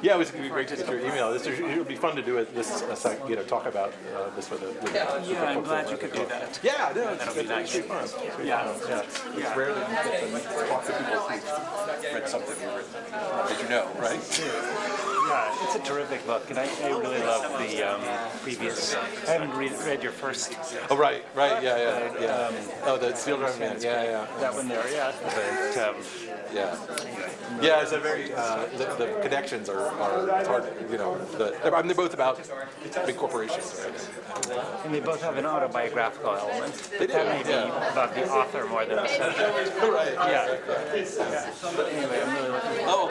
Yeah, it was gonna be great to get your email. This is, it would be fun to do it, this, uh, you know, talk about uh, this with the. with the- with the Yeah, I'm glad you could do that. Yeah, no, it's, That'll it's be nice. actually fun. It's really Yeah. Yeah, it's rare that you get to talk to people who've read something you've written, that you know, right? Yeah, it's a terrific book, and I, I really love the um, previous. I haven't read, read your first Oh, right, right, yeah, yeah, yeah. Oh, the Steel Driving Man, yeah, yeah. that one there, yeah. But um, Yeah. Yeah, it's a very, uh, the, the connections are, are hard, you know, the, I mean, they're both about big corporations, right? and they both have an autobiographical element. They do, that may be yeah. about the author more than the subject. Right. Yeah. But anyway, I'm really looking. Oh,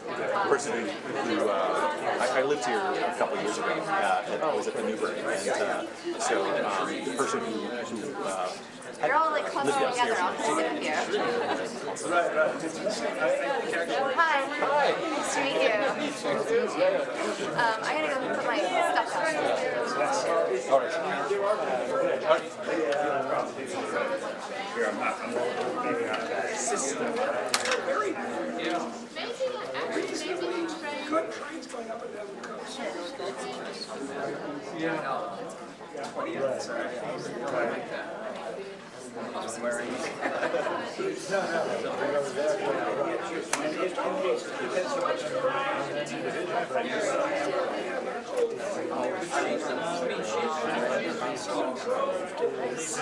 uh, person who, who, uh, I, I lived here a couple of years ago, uh, and I was at the Newberry, and, uh, so, um, the person who, who, uh, They're all like clustered together. I'll just sit up here. Hi. Hi. Nice to meet you. Nice to meet you. Um, I gotta go put my stuff down. all right. All right trains going up and down the coast. Yeah. I'm wearing.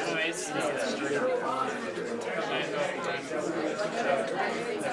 Anyways,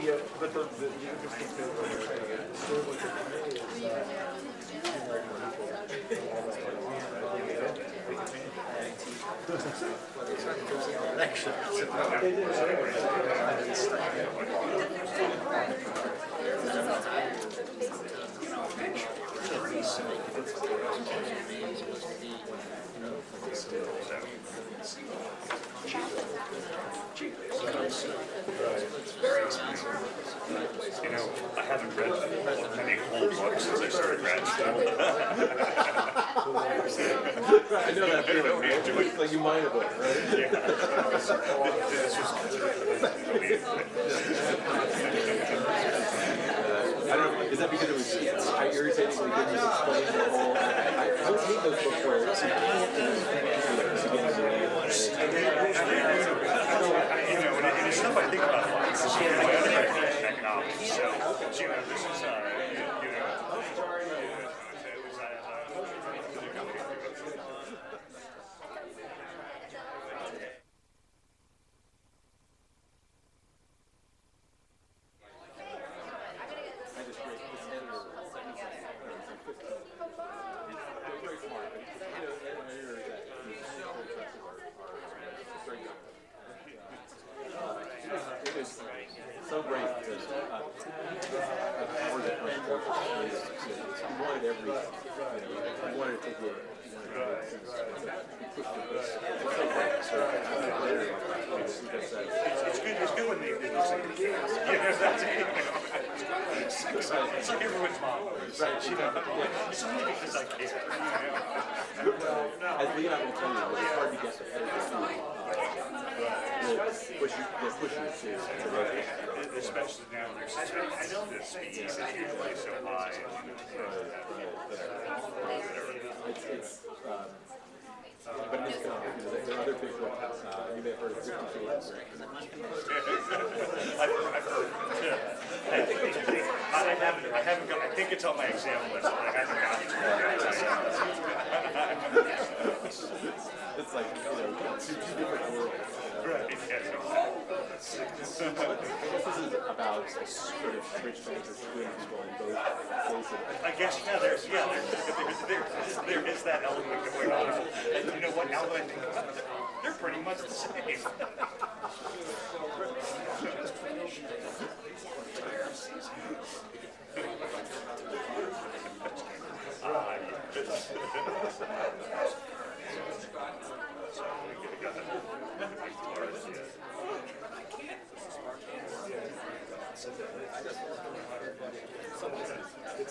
the, uh, but the, the, the interesting thing was, uh, still with the committee is, uh, You know, I haven't read any old books since I started grad school. I know that feeling? Like you right? Was I don't know, is that because it was it's high irritating when you didn't explain the whole, I, I would hate those books where it's, you know, and it, and it's stuff I think about a lot. My so, so, you know, this is, uh, you, you know, it was, uh, It was so great because uh, uh, more than unfortunately, is he wanted every, you know, he wanted to take the, he wanted to make things, he pushed the bus. It's so great. So, uh, later, like, he just said, it's good, it's good when they do this. You know, that's it, you know. It's like, everyone's mom. Right, you know, it's only because I care, you know. as Leon will tell you, it's hard to get the push you, they push you to, things. Especially now, there's such know the speed is usually so high. It's, it's, um, but it's come, you know, there are other big ones, uh, you may have heard of Ricky Phillips. I've, I've heard, yeah. I, think- I haven't, I haven't got, I think it's on my exam list, but I haven't gotten to it. It's like, you know, two, two different worlds. Right, yes, I guess this is about sort of rich fans or both places. I guess, yeah, there's, yeah, there's, there, there, there is that element going on. And you know what, now that I think about it, they're pretty much the same. It's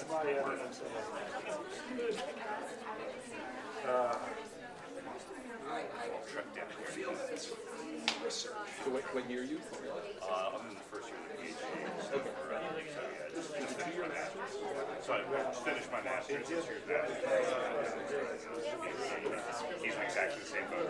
my, uh, I'm. So what, what year are you? Uh, I'm in the first year of PhD. Okay. So, yeah, just finished my master's. So I finished my master's this year. That he's exactly the same boat.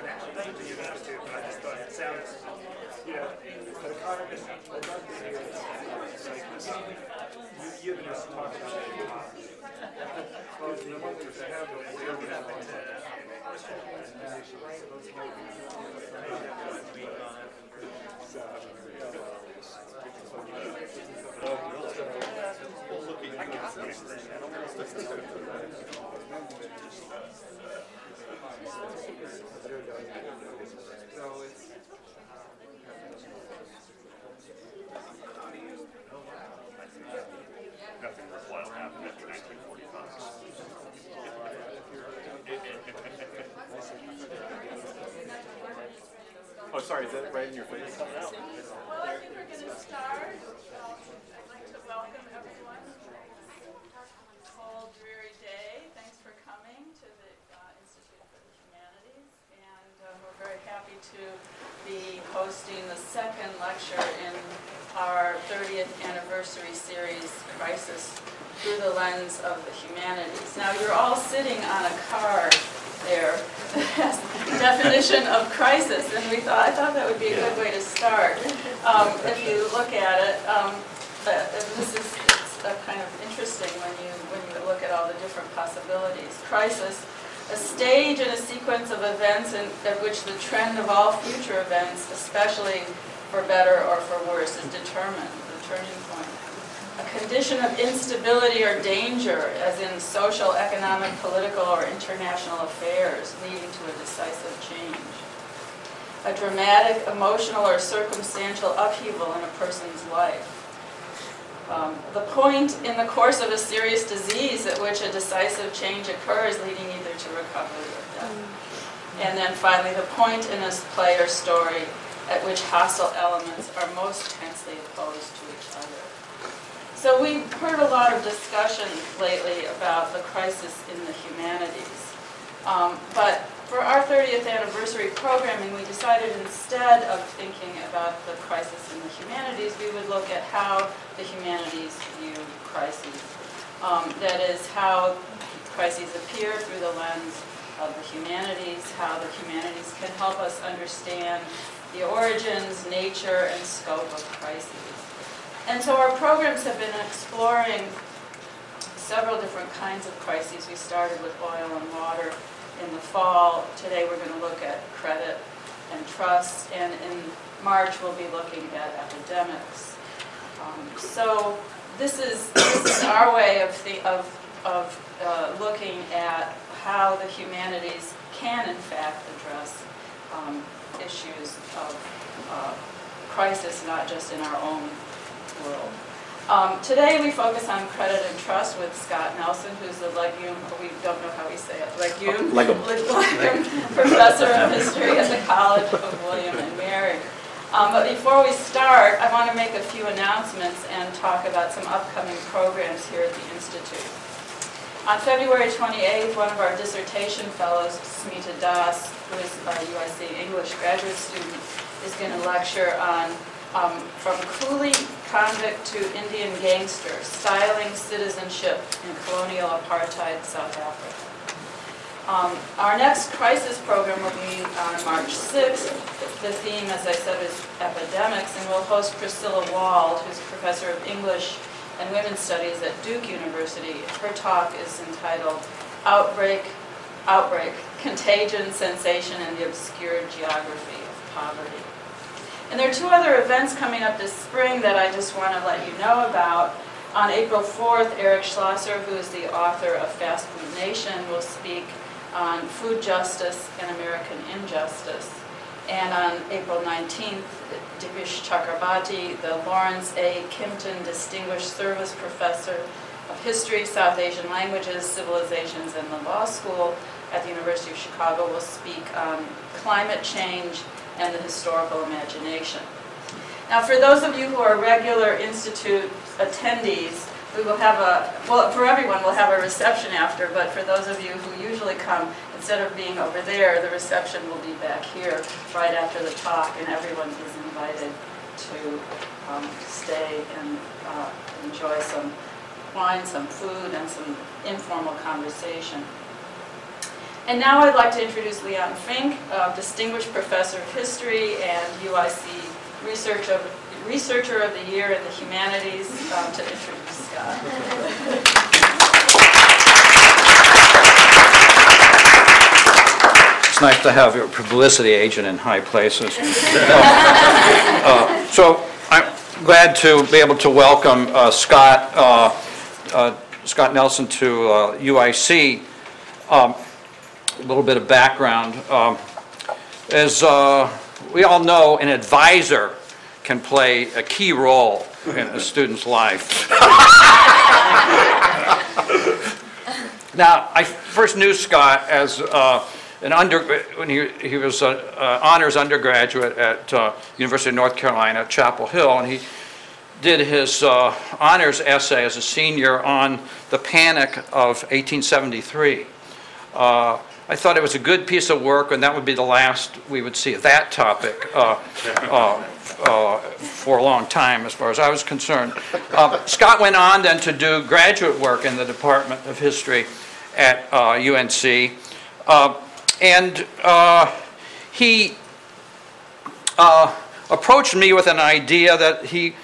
real connection to the university, but I just thought it sounds, you know, an economist, I'd love to hear, like, this, you, you even just about it. Well, the one we have, we don't have it. So it's, Nothing worthwhile happened after 1945. Oh, sorry, is that right in your face? Well, I think we're going to start. I'd like to welcome everyone to this cold, dreary day. Thanks for coming to the uh, Institute for the Humanities. And uh, we're very happy to be hosting the second lecture in our 30th anniversary series, Crisis Through the Lens of the Humanities. Now, you're all sitting on a card there that has definition of crisis, and we thought, I thought that would be a good way to start. Um, If you look at it, um, uh, this is it's kind of interesting when you, when you look at all the different possibilities. Crisis, a stage in a sequence of events in, at which the trend of all future events, especially for better or for worse, is determined, the turning point a condition of instability or danger, as in social, economic, political, or international affairs, leading to a decisive change. A dramatic, emotional, or circumstantial upheaval in a person's life. Um, the point in the course of a serious disease at which a decisive change occurs, leading either to recovery or death. And then finally, the point in a play or story at which hostile elements are most tensely opposed to each other. So we've heard a lot of discussion lately about the crisis in the humanities. Um, But for our 30th anniversary programming, we decided instead of thinking about the crisis in the humanities, we would look at how the humanities view crises. Um, That is, how crises appear through the lens of the humanities, how the humanities can help us understand the origins, nature, and scope of crises. And so our programs have been exploring several different kinds of crises. We started with oil and water in the fall. Today we're going to look at credit and trust, and in March we'll be looking at epidemics. Um, So this is, this is our way of, the- of, of uh, looking at how the humanities can in fact address um, issues of uh, crisis, not just in our own world. Um, today we focus on credit and trust with Scott Nelson, who's the legume, we don't know how we say it, legume? Legum. Legum Professor of History at the College of William and Mary. Um, but before we start, I want to make a few announcements and talk about some upcoming programs here at the Institute. On February 28th, one of our dissertation fellows, Smita Das, who is a UIC English graduate student, is going to lecture on um, From Coolie Convict to Indian Gangster, Styling Citizenship in Colonial Apartheid South Africa. Um, Our next crisis program will be on March 6th. The theme, as I said, is epidemics, and we'll host Priscilla Wald, who's professor of English and Women's Studies at Duke University. Her talk is entitled Outbreak, Outbreak, Contagion, Sensation, and the Obscure Geography of Poverty. And there are two other events coming up this spring that I just want to let you know about. On April 4th, Eric Schlosser, who is the author of Fast Food Nation, will speak on food justice and American injustice. And on April 19th, Dipesh Chakrabarty, the Lawrence A. Kimpton Distinguished Service Professor of History, South Asian Languages, Civilizations, and the Law School at the University of Chicago will speak on climate change and the historical imagination. Now, for those of you who are regular Institute attendees, we will have a, well, for everyone, we'll have a reception after, but for those of you who usually come, instead of being over there, the reception will be back here right after the talk, and everyone is invited to um, stay and uh, enjoy some wine, some food, and some informal conversation. And now I'd like to introduce Leon Fink, uh, Distinguished Professor of History and UIC Research of, Researcher of the Year in the Humanities, um, to introduce Scott. It's nice to have your publicity agent in high places. Uh, So I'm glad to be able to welcome uh, Scott, uh, uh, Scott Nelson to uh, UIC. Um, A little bit of background. Um, As uh, we all know, an advisor can play a key role in a student's life. Now, I first knew Scott as uh, an under, when he, he was an honors undergraduate at uh, University of North Carolina, Chapel Hill, and he did his uh, honors essay as a senior on the Panic of 1873. Uh, I thought it was a good piece of work, and that would be the last we would see of that topic uh, uh, for a long time, as far as I was concerned. Uh, Scott went on then to do graduate work in the Department of History at UNC, uh, and uh, he uh, approached me with an idea that he,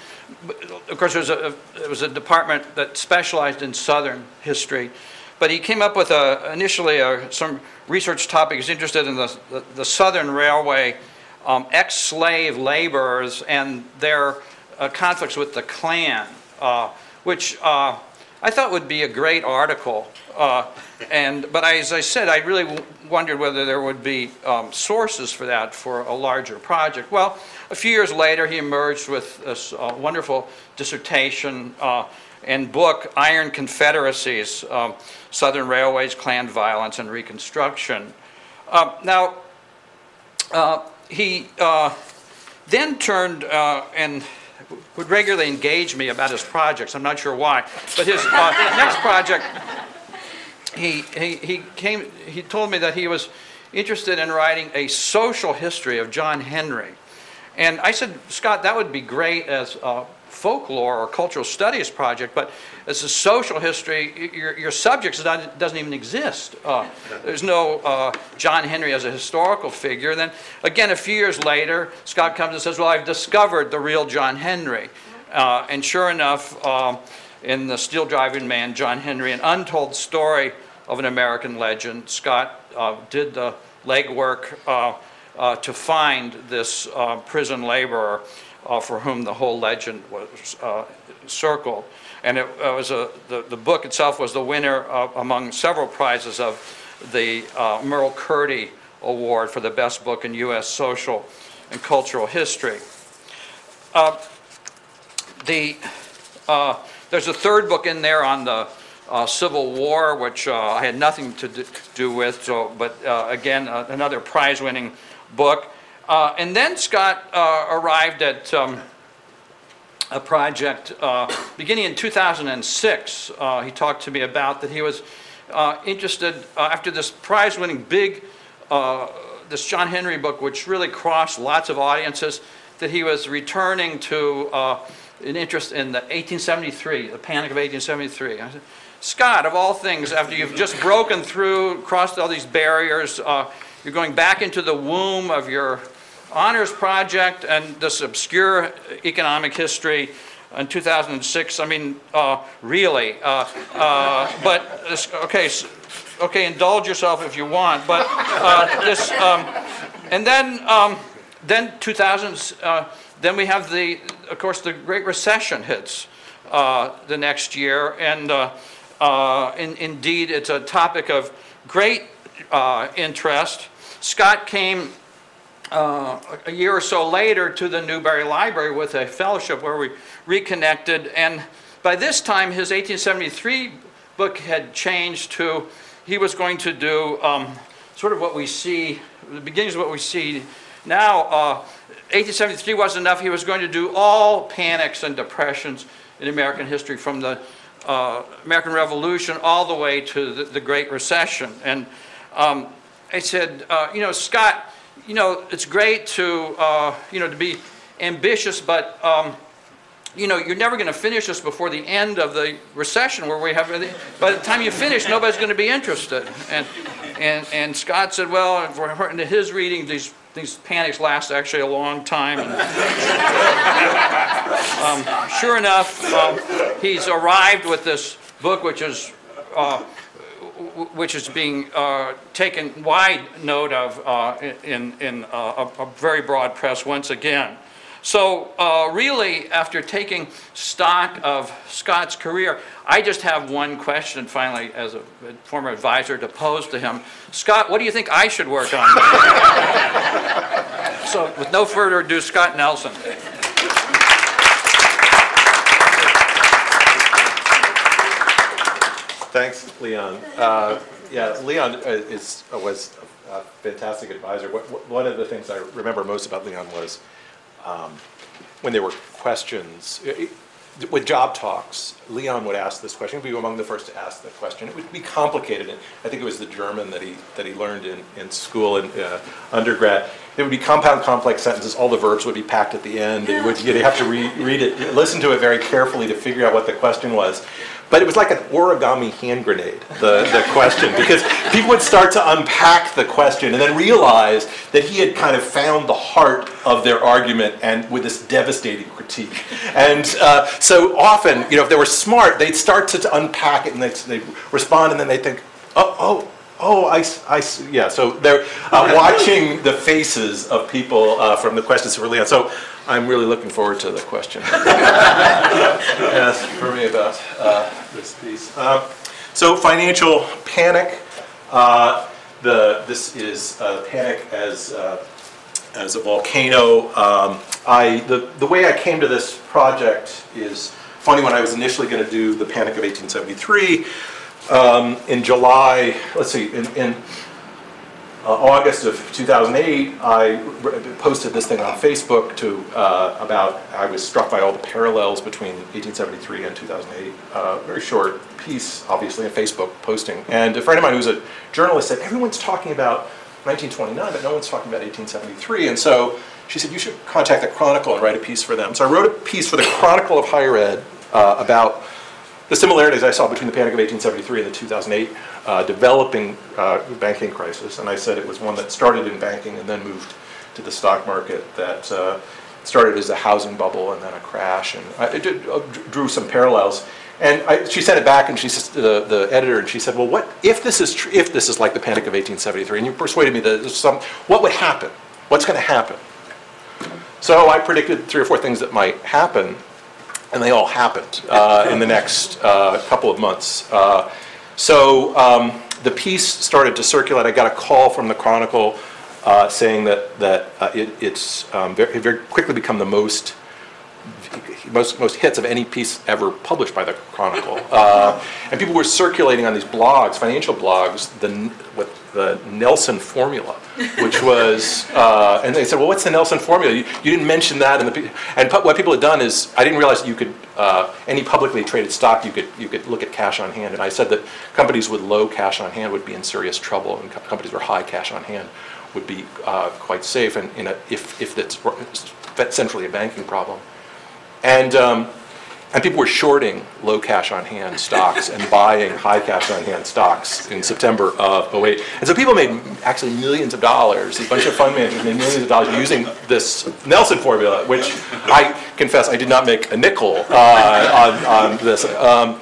of course, it was a, it was a department that specialized in Southern history, but he came up with a, initially a, some research topic. He was interested in the, the, the Southern Railway um, ex-slave laborers and their uh, conflicts with the Klan, uh, which uh, I thought would be a great article. Uh, and, but as I said, I really wondered whether there would be um, sources for that for a larger project. Well, a few years later, he emerged with this uh, wonderful dissertation uh, and book, Iron Confederacies, um, Southern Railways, Klan Violence, and Reconstruction. Uh, now, uh, he uh, then turned uh, and would regularly engage me about his projects. I'm not sure why, but his uh, next project, he, he, he came, he told me that he was interested in writing a social history of John Henry. And I said, Scott, that would be great as a folklore or cultural studies project, but as a social history, your, your subject doesn't even exist. Uh, There's no uh, John Henry as a historical figure. Then, again, a few years later, Scott comes and says, well, I've discovered the real John Henry. Uh, And sure enough, um, in The Steel Driving Man, John Henry, an untold story of an American legend, Scott uh, did the legwork uh, uh, to find this prison laborer uh, for whom the whole legend was uh, circled. And it was a, the, the book itself was the winner of, among several prizes of the uh, Merle Curti Award for the best book in U.S. social and cultural history. uh, the, uh, there's a third book in there on the uh, Civil War, which uh, I had nothing to do- with, so, but uh, again, another prize-winning book. Uh, And then Scott uh, arrived at um, a project uh, beginning in 2006. uh, He talked to me about that he was uh, interested, uh, after this prize-winning big, this John Henry book, which really crossed lots of audiences, that he was returning to an interest in the 1873, the Panic of 1873. I said, Scott, of all things, after you've just broken through, crossed all these barriers, you're going back into the womb of your honors project and this obscure economic history in 2006. I mean, uh, really. Uh, uh, but this, okay, okay, indulge yourself if you want. But uh, this, um, and then, um, then 2000s. Uh, then we have the, of course, the Great Recession hits uh, the next year, and in, indeed, it's a topic of great interest. Scott came uh, a year or so later to the Newberry Library with a fellowship where we reconnected. And by this time, his 1873 book had changed to, he was going to do um, sort of what we see, the beginnings of what we see now. Uh, 1873 wasn't enough. He was going to do all panics and depressions in American history from the uh, American Revolution all the way to the, the Great Recession. And um, I said, uh, you know, Scott, you know, it's great to, uh, you know, to be ambitious, but, um, you know, you're never going to finish this before the end of the recession where we have, by the time you finish, nobody's going to be interested. And, and, and Scott said, well, according to his reading, these, these panics last actually a long time. And, um, sure enough, um, he's arrived with this book, which is uh, which is being uh, taken wide note of uh, in, in uh, a, a very broad press once again. So uh, really, after taking stock of Scott's career, I just have one question finally as a former advisor to pose to him. Scott, what do you think I should work on? so with no further ado, Scott Nelson. Thanks, Leon. Uh, Yeah, Leon uh, is, uh, was a fantastic advisor. What- what- One of the things I remember most about Leon was um, when there were questions, i- i- with job talks, Leon would ask this question, he'd be among the first to ask the question. It would be complicated. and I think it was the German that he, that he learned in, in school and uh, undergrad. It would be compound, complex sentences, all the verbs would be packed at the end. Would, you'd have to re- read it, listen to it very carefully to figure out what the question was. But it was like an origami hand grenade, the, the question, because people would start to unpack the question and then realize that he had kind of found the heart of their argument and with this devastating critique. And uh, so often, you know, if they were smart, they'd start to, to unpack it and they'd, they'd respond and then they'd think, oh, oh, oh, I, I yeah. So they're uh, watching the faces of people uh, from the questions for Leon. So I'm really looking forward to the question. Yes, for me about uh, this piece. Um, So financial panic, uh, the, this is uh, panic as, uh, as a volcano. Um, I, the, the way I came to this project is funny when I was initially going to do the Panic of 1873. Um, in July, let's see, in, in uh, August of 2008, I posted this thing on Facebook to, uh, about, I was struck by all the parallels between 1873 and 2008. Uh, Very short piece, obviously, a Facebook posting. And a friend of mine who's a journalist said, everyone's talking about 1929, but no one's talking about 1873. And so she said, you should contact the Chronicle and write a piece for them. So I wrote a piece for the Chronicle of Higher Ed uh, about the similarities I saw between the Panic of 1873 and the 2008 uh, developing uh, banking crisis, and I said it was one that started in banking and then moved to the stock market, that uh, started as a housing bubble and then a crash, and I did- uh, drew some parallels. And I, she sent it back, and she the, the editor, and she said, "Well, what if this is tr- if this is like the Panic of 1873?" And you persuaded me that some. What would happen? What's going to happen? So I predicted three or four things that might happen, and they all happened uh, in the next uh, couple of months. Uh, so um, the piece started to circulate. I got a call from the Chronicle uh, saying that that uh, it, it's um, very, very quickly become the most most, most hits of any piece ever published by the Chronicle. Uh, and people were circulating on these blogs, financial blogs, the, what, the Nelson formula, which was, uh, and they said, well, what's the Nelson formula? You, you didn't mention that. And, the, and what people had done is, I didn't realize you could, uh, any publicly traded stock, you could, you could look at cash on hand. And I said that companies with low cash on hand would be in serious trouble, and co- companies with high cash on hand would be uh, quite safe, and in a, if, if that's centrally a banking problem. And, um, and people were shorting low cash on hand stocks and buying high cash on hand stocks in September of 08. And so people made actually millions of dollars. A bunch of fund managers made millions of dollars using this Nelson formula, which I confess I did not make a nickel uh, on, on this. Um,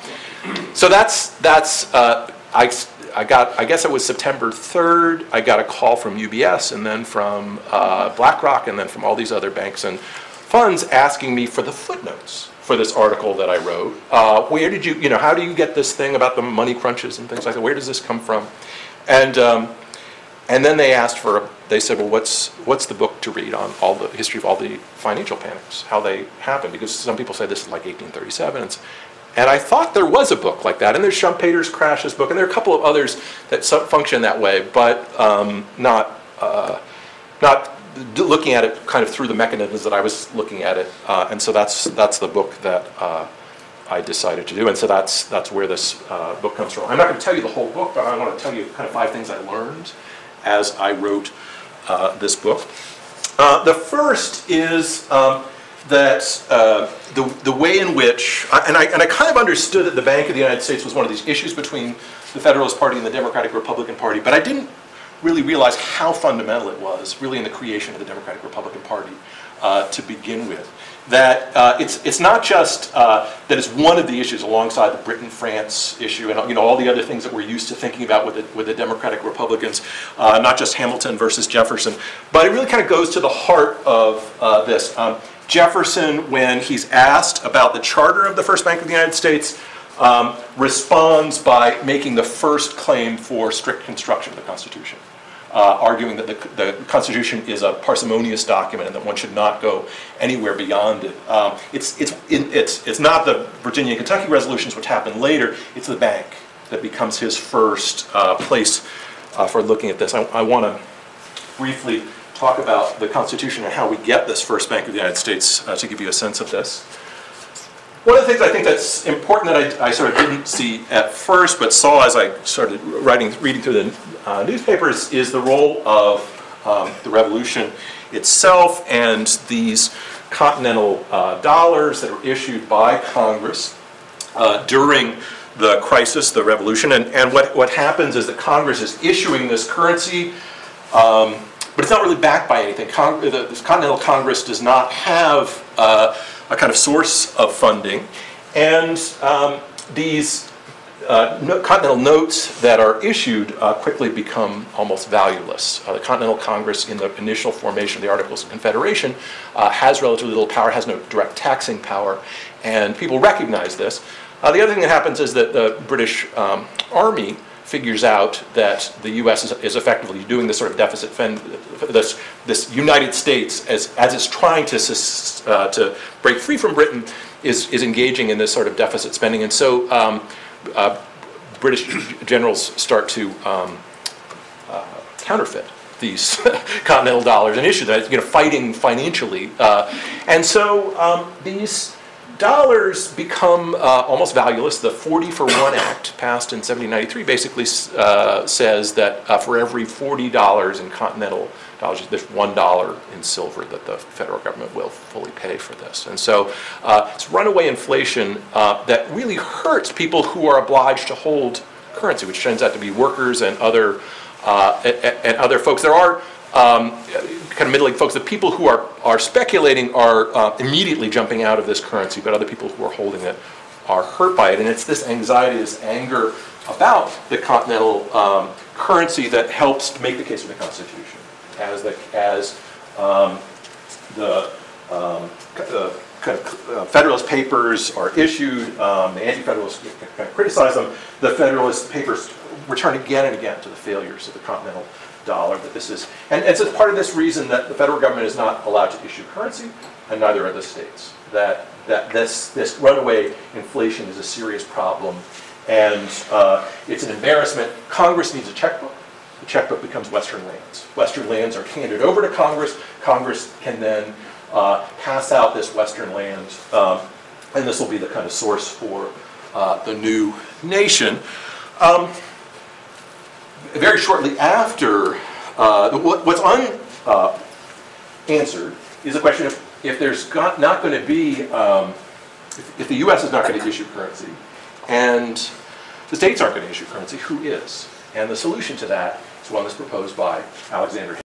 so that's, that's uh, I, I got, I guess it was September 3rd, I got a call from UBS and then from uh, BlackRock and then from all these other banks and funds asking me for the footnotes for this article that I wrote. Uh, where did you, you know, how do you get this thing about the money crunches and things like that? Where does this come from? And, um, and then they asked for, they said, well, what's, what's the book to read on all the history of all the financial panics, how they happened? Because some people say this is like 1837. And, and I thought there was a book like that. And there's Schumpeter's Crashes book, and there are a couple of others that function that way, but um, not, uh, not looking at it kind of through the mechanisms that I was looking at it. Uh, and so that's, that's the book that uh, I decided to do. And so that's, that's where this uh, book comes from. I'm not going to tell you the whole book, but I want to tell you kind of five things I learned as I wrote uh, this book. Uh, the first is um, that uh, the, the way in which, and I, and I kind of understood that the Bank of the United States was one of these issues between the Federalist Party and the Democratic Republican Party, but I didn't really realize how fundamental it was, really in the creation of the Democratic Republican Party uh, to begin with. That uh, it's, it's not just uh, that it's one of the issues alongside the Britain-France issue and you know, all the other things that we're used to thinking about with the, with the Democratic Republicans, uh, not just Hamilton versus Jefferson, but it really kind of goes to the heart of uh, this. Um, Jefferson, when he's asked about the charter of the First Bank of the United States, um, responds by making the first claim for strict construction of the Constitution, uh, arguing that the, the Constitution is a parsimonious document and that one should not go anywhere beyond it. Um, it's, it's, in- it's, it's not the Virginia and Kentucky resolutions, which happened later, it's the bank that becomes his first uh, place uh, for looking at this. I, I want to briefly talk about the Constitution and how we get this first Bank of the United States uh, to give you a sense of this. One of the things I think that's important that I, I sort of didn't see at first, but saw as I started writing, reading through the uh, newspapers, is the role of um, the revolution itself and these continental uh, dollars that are issued by Congress uh, during the crisis, the revolution. And, and what, what happens is that Congress is issuing this currency, um, but it's not really backed by anything. Cong- the, this Continental Congress does not have uh, a kind of source of funding. And um, these uh, no- Continental notes that are issued uh, quickly become almost valueless. Uh, the Continental Congress, in the initial formation of the Articles of Confederation, uh, has relatively little power, has no direct taxing power, and people recognize this. Uh, the other thing that happens is that the British um, Army figures out that the U.S. is, is effectively doing this sort of deficit this, this United States, as, as it's trying to, uh, to break free from Britain, is, is engaging in this sort of deficit spending. And so um, uh, British generals start to um, uh, counterfeit these continental dollars and issue them, you know, fighting financially. Uh, and so um, these dollars become uh, almost valueless. The 40 for 1 Act, passed in 1793, basically uh, says that uh, for every $40 in continental dollars, there's $1 in silver that the federal government will fully pay for this. And so uh, it's runaway inflation uh, that really hurts people who are obliged to hold currency, which turns out to be workers and other, uh, and other folks. There are um, kind of middling folks, the people who are, are speculating are uh, immediately jumping out of this currency, but other people who are holding it are hurt by it. And it's this anxiety, this anger about the continental um, currency that helps make the case for the Constitution. As the, as um, the um, uh, kind of, uh, Federalist Papers are issued, um, the Anti-Federalists kind of criticize them, the Federalist Papers return again and again to the failures of the Continental dollar, that this is, and it's part of this reason that the federal government is not allowed to issue currency, and neither are the states. That, that this, this runaway inflation is a serious problem, and uh, it's an embarrassment. Congress needs a checkbook. The checkbook becomes Western lands. Western lands are handed over to Congress. Congress can then uh, pass out this Western land, um, and this will be the kind of source for uh, the new nation. Um, very shortly after, uh, what- what's unanswered is the question of if there's got, not going to be, um, if, if the U.S. is not going to issue currency and the states aren't going to issue currency, who is? And the solution to that is one that's proposed by Alexander